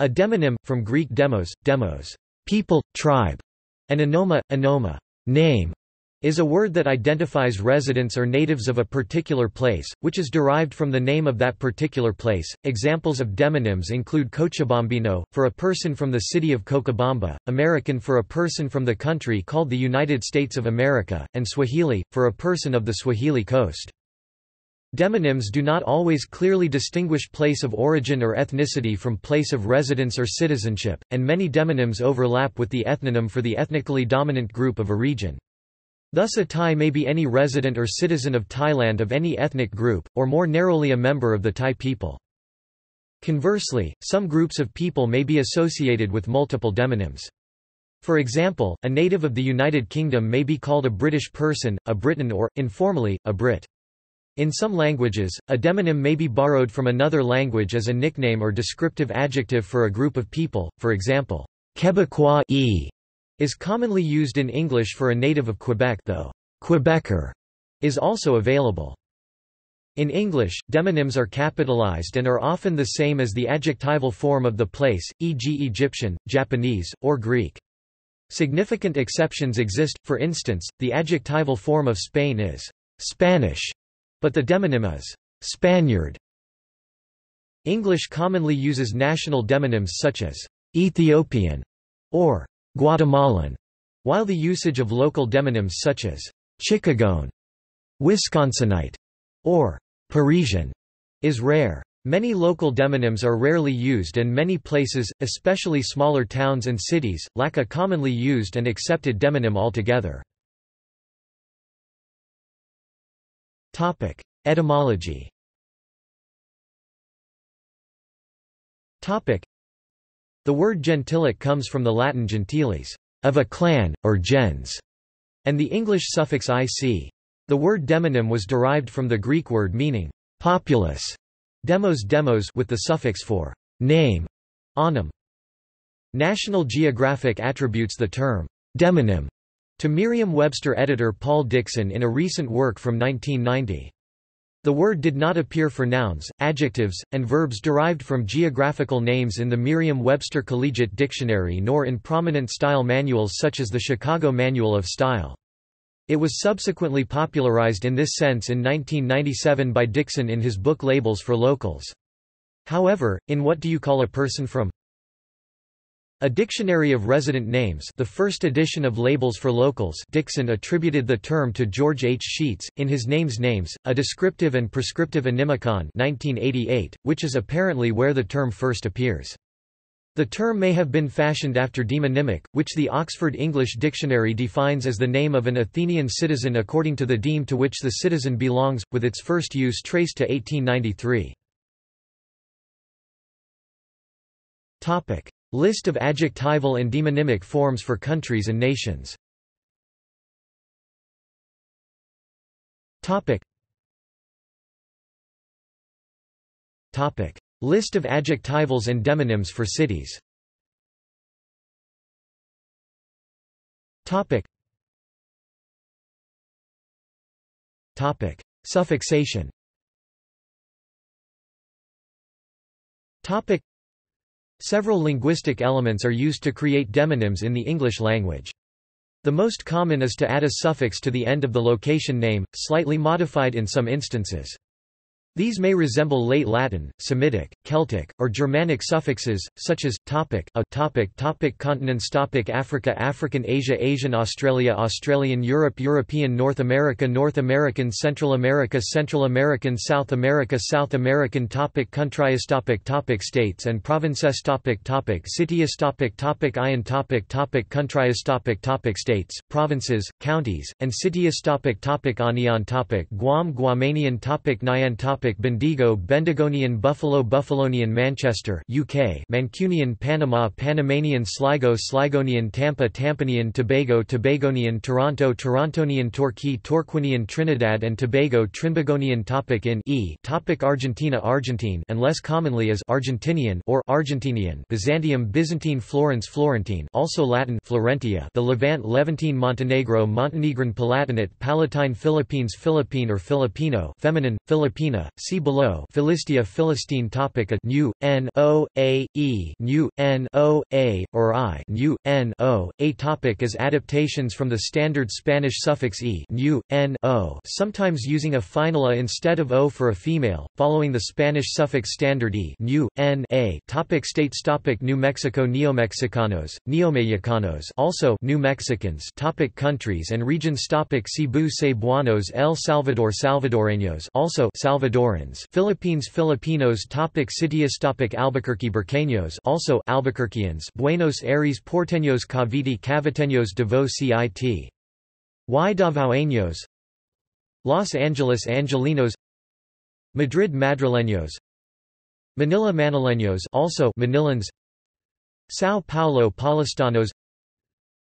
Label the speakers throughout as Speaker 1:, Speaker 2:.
Speaker 1: A demonym, from Greek demos, demos, people, tribe, and onoma, onoma, name, is a word that identifies residents or natives of a particular place, which is derived from the name of that particular place. Examples of demonyms include Cochabambino, for a person from the city of Cochabamba, American for a person from the country called the United States of America, and Swahili, for a person of the Swahili coast. Demonyms do not always clearly distinguish place of origin or ethnicity from place of residence or citizenship, and many demonyms overlap with the ethnonym for the ethnically dominant group of a region. Thus a Thai may be any resident or citizen of Thailand of any ethnic group, or more narrowly a member of the Thai people. Conversely, some groups of people may be associated with multiple demonyms. For example, a native of the United Kingdom may be called a British person, a Briton or, informally, a Brit. In some languages, a demonym may be borrowed from another language as a nickname or descriptive adjective for a group of people, for example, Quebecois e is commonly used in English for a native of Quebec though Quebecer is also available. In English, demonyms are capitalized and are often the same as the adjectival form of the place, e.g. Egyptian, Japanese, or Greek. Significant exceptions exist, for instance, the adjectival form of Spain is Spanish, but the demonym is Spaniard. English commonly uses national demonyms such as Ethiopian or Guatemalan, while the usage of local demonyms such as Chicagoan, Wisconsinite, or Parisian is rare. Many local demonyms are rarely used and many places, especially smaller towns and cities, lack a commonly used and accepted demonym altogether. Etymology the word gentilic comes from the Latin gentiles, of a clan, or gens, and the English suffix ic. The word demonym was derived from the Greek word meaning populous, demos demos with the suffix for name, onym. National Geographic attributes the term demonym to Merriam-Webster editor Paul Dickson in a recent work from 1990. The word did not appear for nouns, adjectives, and verbs derived from geographical names in the Merriam-Webster Collegiate Dictionary nor in prominent style manuals such as the Chicago Manual of Style. It was subsequently popularized in this sense in 1997 by Dickson in his book Labels for Locals. However, in What Do You Call a Person From? A Dictionary of Resident Names the first edition of Labels for Locals Dickson attributed the term to George H. Scheetz, in his Names Names, a descriptive and prescriptive onymicon 1988, which is apparently where the term first appears. The term may have been fashioned after demonymic, which the Oxford English Dictionary defines as the name of an Athenian citizen according to the deme to which the citizen belongs, with its first use traced to 1893. List of adjectival and demonymic forms for countries and nations Topic. Topic. List of adjectivals and demonyms for cities Topic. Topic. Suffixation Topic. Several linguistic elements are used to create demonyms in the English language. The most common is to add a suffix to the end of the location name, slightly modified in some instances. These may resemble late Latin, Semitic, Celtic, or Germanic suffixes, such as topic, a topic, topic continents, topic Africa, African Asia, Asian Australia, Australian Europe, European North America, North American Central America, Central American South America, South American topic countries topic topic states and provinces topic topic cities topic topic ion topic topic countries topic topic states, provinces, counties, and cities topic topic anion topic Guam Guamanian topic Nyan topic topic Bendigo Bendigonian Buffalo Buffalonian Manchester UK Mancunian Panama Panamanian Sligo Sligonian Tampa Tampanian Tobago Tobagonian Toronto Torontonian Torquay Torquinian Trinidad and Tobago Trinbagonian topic in E topic Argentina Argentine and less commonly as Argentinian or Argentinian Byzantium Byzantine Florence Florentine also Latin Florentia the Levant Levantine Montenegro Montenegrin Palatinate Palatine Philippines Philippine or Filipino feminine Filipina see below. Philistia Philistine topic. A new, n o a e new, n o a or i new, n o. A topic is adaptations from the standard Spanish suffix e new, n o. Sometimes using a final a instead of o for a female, following the Spanish suffix standard e new, n a. Topic States topic New Mexico Neomexicanos, Neomexicanos also New Mexicans. Topic Countries and regions. Topic Cebu Cebuanos El Salvador Salvadoreños also Philippines Filipinos topic Cities topic Albuquerque Burqueños also Albuquerqueans Buenos Aires Porteños Cavite Caviteños Davao Cit Y Davaoeños. Los Angeles Angelinos. Madrid Madrileños. Manila Manileños also Manilans. Sao Paulo Paulistanos.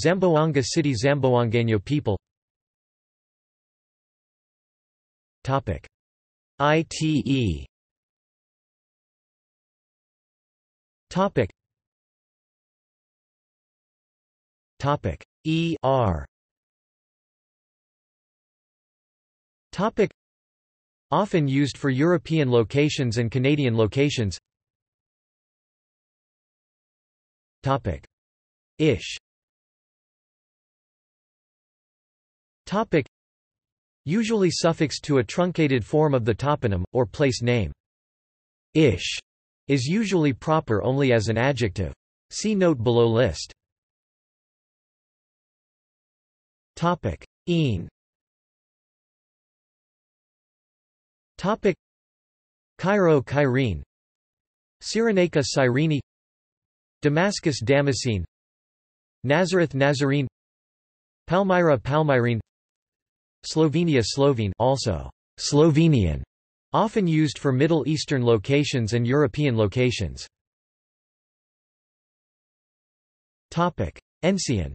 Speaker 1: Zamboanga City Zamboangueño people. Topic ITE Topic. Topic. ER Topic. Often used for European locations and Canadian locations. Topic. Ish. Topic Usually suffixed to a truncated form of the toponym, or place name. Ish is usually proper only as an adjective. See note below list. Topic: Een. Topic: Cairo, Cairene. Cyrenaica, Cyrene. Damascus, Damascene. Nazareth, Nazarene. Palmyra, Palmyrene. Slovenia, Slovene, also Slovenian, often used for Middle Eastern locations and European locations. Topic: Ensian.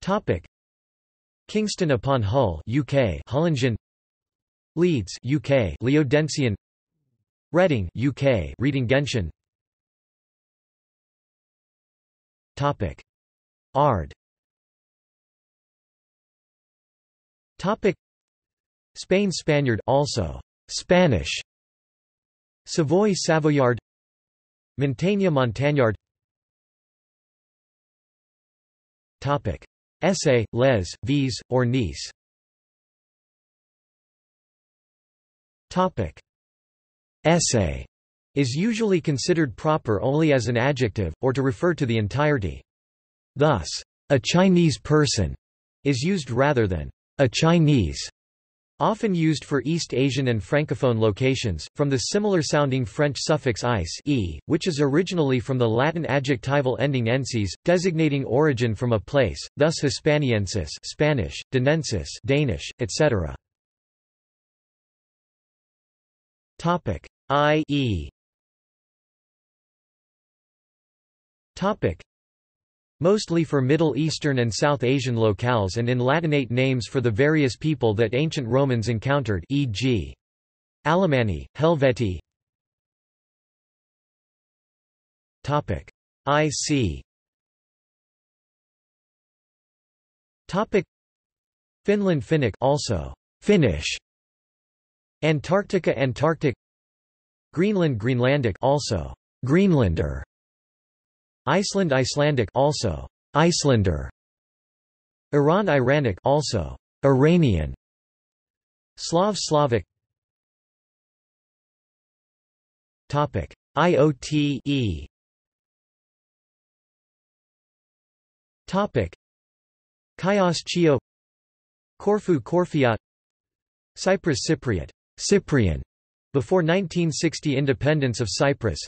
Speaker 1: Topic: Kingston upon Hull, UK, Hullensian. Leeds, UK, Leodensian. Reading, UK, Reading. Topic: Ard. Topic: Spain Spaniard also Spanish. Savoy Savoyard. Montaigne Montagnard. Topic: Essay, les, vis, or Nice Topic: Essay is usually considered proper only as an adjective, or to refer to the entirety. Thus, a Chinese person is used rather than a Chinese, often used for East Asian and Francophone locations, from the similar-sounding French suffix ice e, which is originally from the Latin adjectival ending ensis, designating origin from a place, thus Hispaniensis Spanish, Danensis Danish, etc. Topic I.E. Mostly for Middle Eastern and South Asian locales and in Latinate names for the various people that ancient Romans encountered e.g. Alemanni, Helvetii IC Finland Finnic also Finnish. Antarctica Antarctic. Greenland Greenlandic also Greenlander Iceland Icelandic also. Icelander. Iran Iranic also. Iranian. Slav Slavic. Topic. IOTE Topic. Chios Chiot. Corfu Corfiot Cyprus Cypriot. Cyprian. Before 1960 independence of Cyprus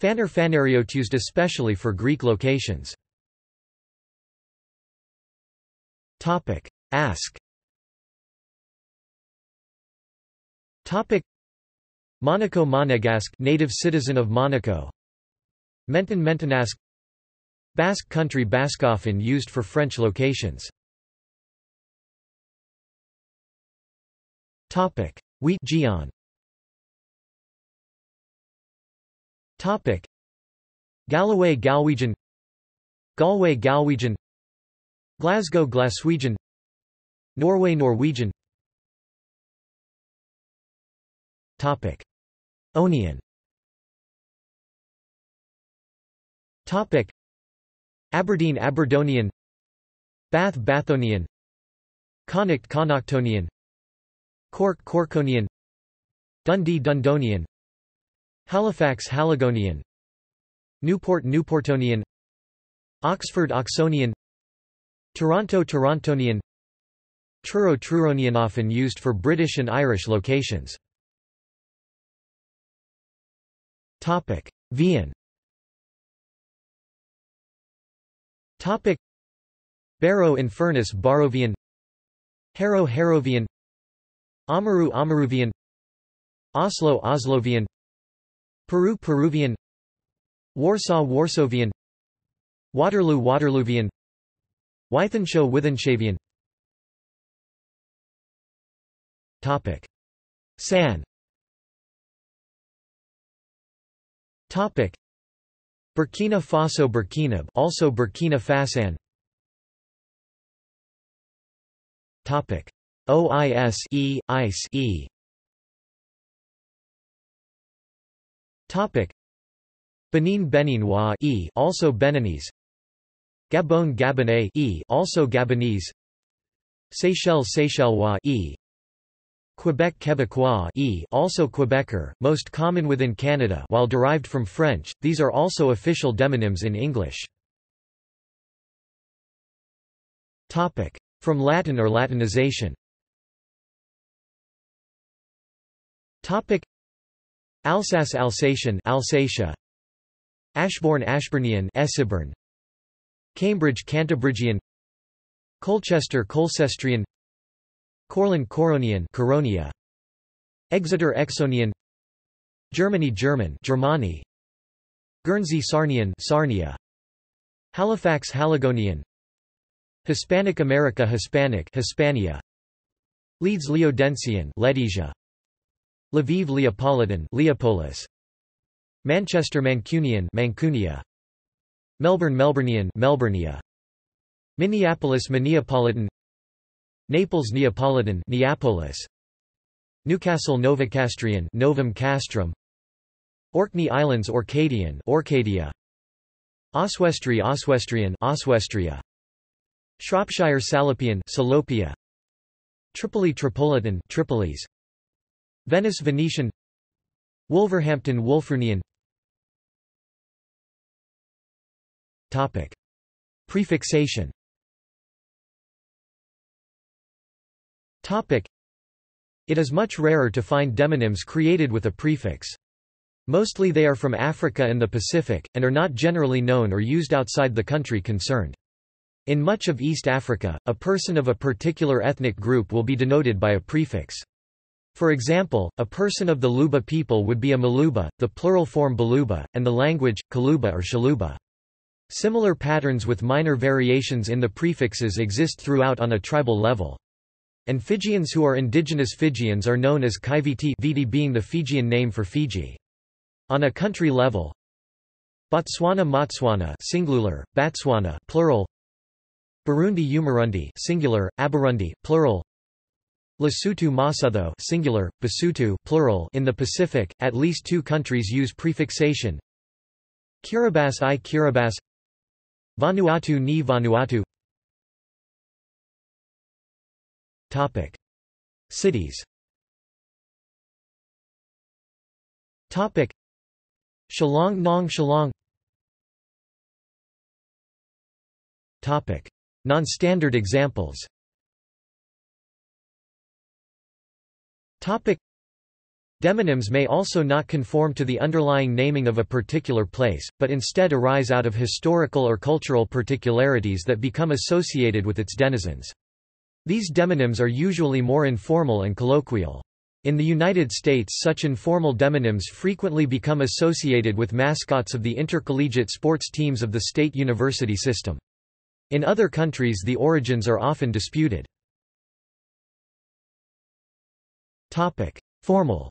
Speaker 1: Phaner Phanariot used especially for Greek locations. Topic: Ask. Topic: Monaco Monegasque, native citizen of Monaco. Menton Mentonasque. Basque country Bascophone used for French locations. Topic: Wheat Gion. Topic: Galloway Galwegian. Galway Galwegian. Glasgow Glaswegian. Norway Norwegian. Topic. Onian Topic. Aberdeen Aberdonian. Bath Bathonian. Connacht Connachtonian. Cork Corkonian. Dundee Dundonian Halifax Haligonian. Newport Newportonian. Oxford Oxonian. Toronto Torontonian. Truro Truronian often used for British and Irish locations. Topic: Vian. Topic: Barrow in Furness Barrovian Harrow Harrovian. Amaru Amaruvian. Oslo Oslovian Peru Peruvian. Warsaw Warsavian Waterloo Waterloovian. Wythenshawe Wythenshavian. Topic. San. Topic. Burkina Faso Burkina also Burkina Fasan. Topic. OIS E ICE E Topic. Benin Beninois E also Beninese. Gabon Gabonais E also Gabonese. Seychelles Seychellois E. Quebec Quebecois e also Quebecer, most common within Canada while derived from French, these are also official demonyms in English. From Latin or Latinization Alsace Alsatian Alsatia. Ashbourne Ashburnian Essebern Cambridge Cantabrigian Colchester Colcestrian Courland Curonian Curonia. Exeter Exonian. Germany German Germani Guernsey Sarnian Sarnia. Halifax Haligonian. Hispanic America Hispanic Hispania. Leeds Leodensian Ledesia Lviv Leopolitan Leopolis. Manchester Mancunian Mancunia. Melbourne Melburnian Melburnia Minneapolis Minneapolitan. Naples Neapolitan Neapolis. Newcastle Novocastrian Novum Castrum. Orkney Islands Orcadian Orcadia. Oswestry Oswestrian Oswestria. Shropshire Salopian Salopia. Tripoli Tripolitan Tripolis Venice Venetian Wolverhampton Wulfrunian Topic Prefixation Topic. It is much rarer to find demonyms created with a prefix. Mostly they are from Africa and the Pacific, and are not generally known or used outside the country concerned. In much of East Africa, a person of a particular ethnic group will be denoted by a prefix. For example, a person of the Luba people would be a Maluba, the plural form Baluba, and the language, Kaluba or Shaluba. Similar patterns with minor variations in the prefixes exist throughout on a tribal level. And Fijians who are indigenous Fijians are known as Kaiviti Viti being the Fijian name for Fiji. On a country level, Botswana Motswana singular, Batswana plural, Burundi Umurundi singular, Aburundi plural, Lesotho Mosotho singular, Basotho plural in the Pacific, at least two countries use prefixation. Kiribati i Kiribati Vanuatu ni Vanuatu Topic. Cities Topic. Shillong Nong Shillong Topic. Non-standard examples Demonyms may also not conform to the underlying naming of a particular place, but instead arise out of historical or cultural particularities that become associated with its denizens. These demonyms are usually more informal and colloquial. In the United States such informal demonyms frequently become associated with mascots of the intercollegiate sports teams of the state university system. In other countries the origins are often disputed. Formal.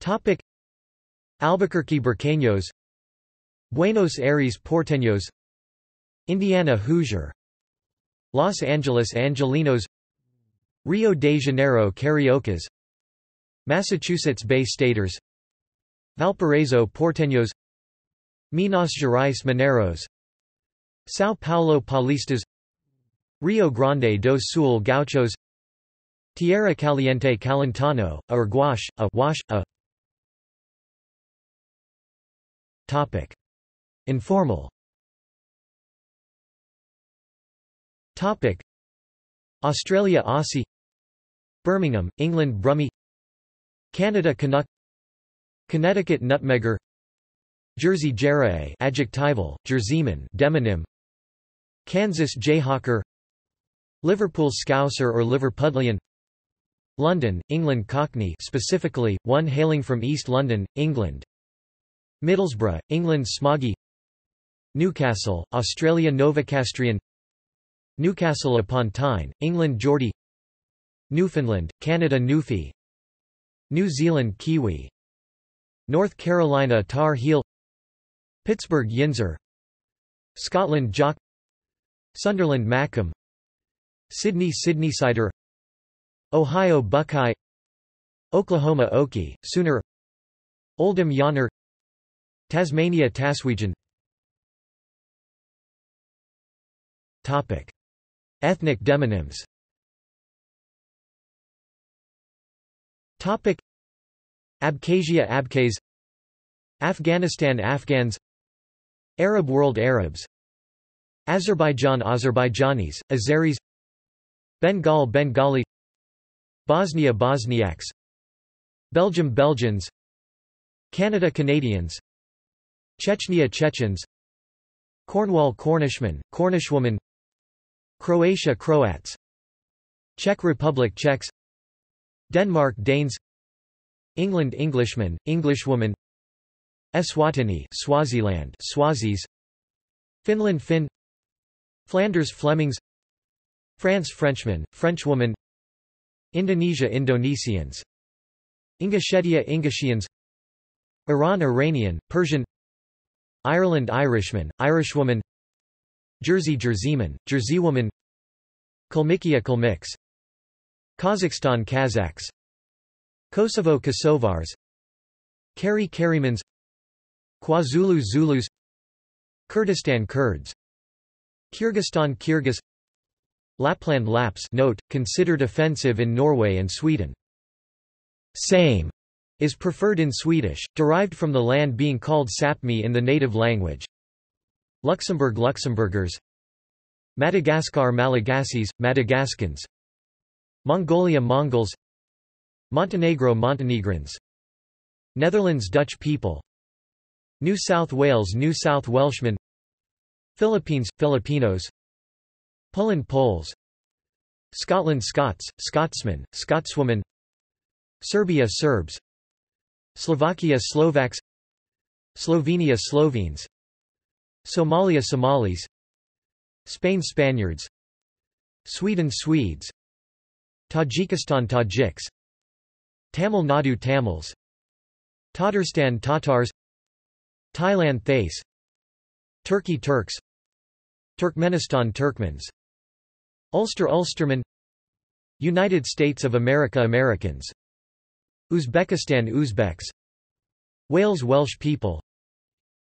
Speaker 1: Topic: Albuquerque Burqueños. Buenos Aires Porteños. Indiana Hoosier. Los Angeles Angelinos. Rio de Janeiro Cariocas. Massachusetts Bay Staters. Valparaiso Porteños. Minas Gerais Mineiros São Paulo Paulistas Rio Grande do Sul Gauchos Tierra Caliente Calentano, a gouache, a wash, a Topic. Informal Topic. Australia Aussie Birmingham, England Brummie Canada Canuck Connecticut Nutmegger Jersey Jerae adjectival, Jerseyman demonym Kansas Jayhawker Liverpool Scouser or Liverpudlian. London, England Cockney specifically, one hailing from East London, England. Middlesbrough, England Smoggy. Newcastle, Australia Novocastrian. Newcastle upon Tyne, England Geordie. Newfoundland, Canada Newfie. New Zealand Kiwi. North Carolina Tar Heel. Pittsburgh Yinzer. Scotland Jock. Sunderland Mackem Sydney Sydneysider Ohio Buckeye. Oklahoma Okie, Sooner. Oldham Yonner. Tasmania Taswegian. Topic. Ethnic demonyms. Topic. Abkhazia Abkhaz. Afghanistan Afghans. Arab world Arabs. Azerbaijan Azerbaijanis, Azeris Bengal Bengali Bosnia Bosniaks Belgium Belgians Canada Canadians Chechnya Chechens Cornwall Cornishmen, Cornishwoman Croatia Croats Czech Republic Czechs Denmark Danes England Englishman, Englishwoman Eswatini Swaziland Swazis Finland Finn Flanders Flemings France Frenchman, Frenchwoman Indonesia Indonesians Ingushetia Ingushians Iran Iranian, Persian Ireland Irishman, Irishwoman Jersey Jerseyman, Jerseywoman Kalmykia Kalmyks Kazakhstan Kazakhs Kosovo Kosovars Kari Karimans KwaZulu Zulus Kurdistan Kurds Kyrgyzstan Kyrgyz Lapland Lapps note, considered offensive in Norway and Sweden. Same is preferred in Swedish, derived from the land being called Sapmi in the native language. Luxembourg Luxembourgers. Madagascar Malagasys, Madagascans. Mongolia Mongols. Montenegro Montenegrins. Netherlands Dutch people. New South Wales New South Welshmen. Philippines, Filipinos Poland Poles. Scotland Scots, Scotsmen, Scotswoman. Serbia Serbs. Slovakia Slovaks. Slovenia Slovenes. Somalia Somalis. Spain Spaniards. Sweden Swedes. Tajikistan Tajiks. Tamil Nadu Tamils. Tatarstan Tatars. Thailand Thais. Turkey Turks. Turkmenistan Turkmens Ulster Ulstermen United States of America Americans Uzbekistan Uzbeks Wales Welsh people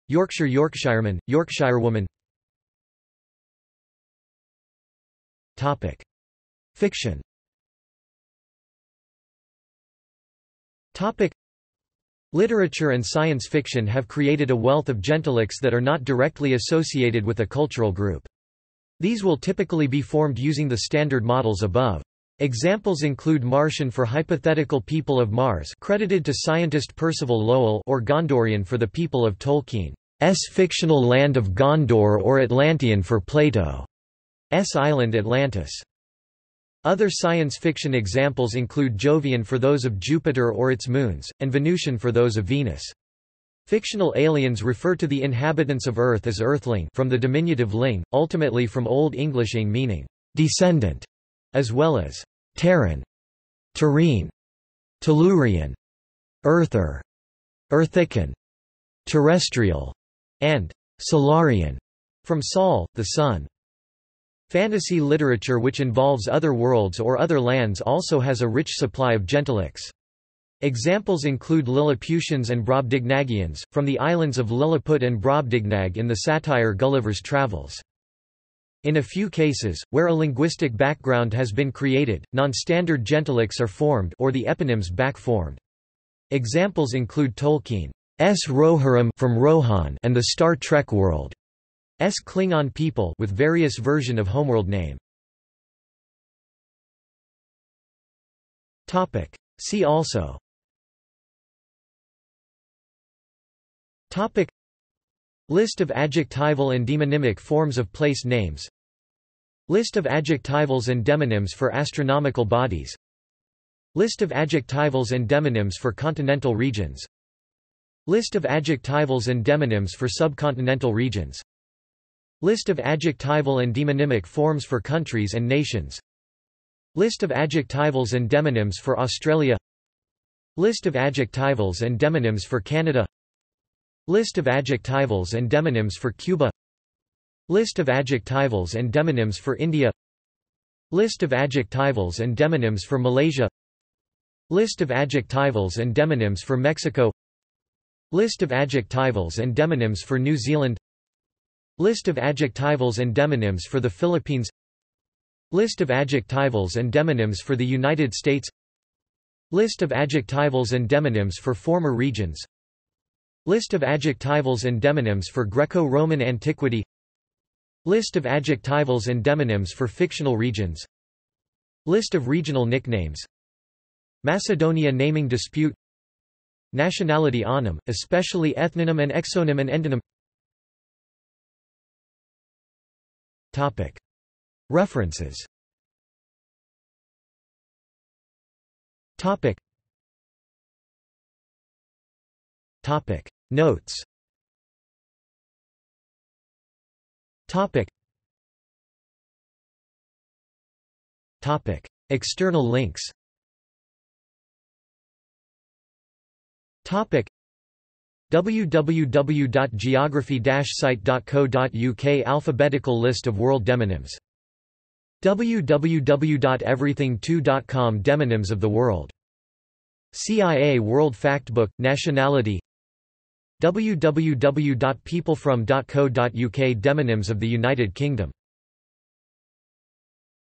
Speaker 1: Yorkshire Yorkshireman, Yorkshirewoman Topic. Fiction Topic. Literature and science fiction have created a wealth of gentilics that are not directly associated with a cultural group. These will typically be formed using the standard models above. Examples include Martian for hypothetical people of Mars credited to scientist Percival Lowell or Gondorian for the people of Tolkien's fictional land of Gondor or Atlantean for Plato's island Atlantis. Other science fiction examples include Jovian for those of Jupiter or its moons, and Venusian for those of Venus. Fictional aliens refer to the inhabitants of Earth as Earthling from the diminutive ling, ultimately from Old English ing meaning descendant, as well as Terran, Terrene, Tellurian, Earther, Earthican, Terrestrial, and Solarian, from Sol, the Sun. Fantasy literature which involves other worlds or other lands also has a rich supply of gentilics. Examples include Lilliputians and Brobdingnagians, from the islands of Lilliput and Brobdingnag in the satire Gulliver's Travels. In a few cases, where a linguistic background has been created, non-standard gentilics are formed or the eponyms back-formed. Examples include Tolkien's Rohirrim from Rohan and the Star Trek world. S Klingon people with various version of homeworld name. Topic. See also Topic. List of adjectival and demonymic forms of place names. List of adjectivals and demonyms for astronomical bodies. List of adjectivals and demonyms for continental regions. List of adjectivals and demonyms for subcontinental regions. List of adjectival and demonymic forms for countries and nations. List of adjectivals and demonyms for Australia. List of adjectivals and demonyms for Canada List of adjectivals and demonyms for Cuba. List of adjectivals and demonyms for India. List of adjectivals and demonyms for Malaysia. List of adjectivals and demonyms for Mexico. List of adjectivals and demonyms for New Zealand. List of adjectivals and demonyms for the Philippines. List of adjectivals and demonyms for the United States. List of adjectivals and demonyms for former regions List of adjectivals and demonyms for Greco-Roman antiquity. List of adjectivals and demonyms for fictional regions. List of regional nicknames. Macedonia naming dispute. Nationality onym, especially ethnonym and exonym and endonym. Topic. References. Topic. Topic. Notes Topic. Topic. External links Topic www.geography-site.co.uk Alphabetical list of world demonyms www.everything2.com Demonyms of the world CIA World Factbook, Nationality www.peoplefrom.co.uk Demonyms of the United Kingdom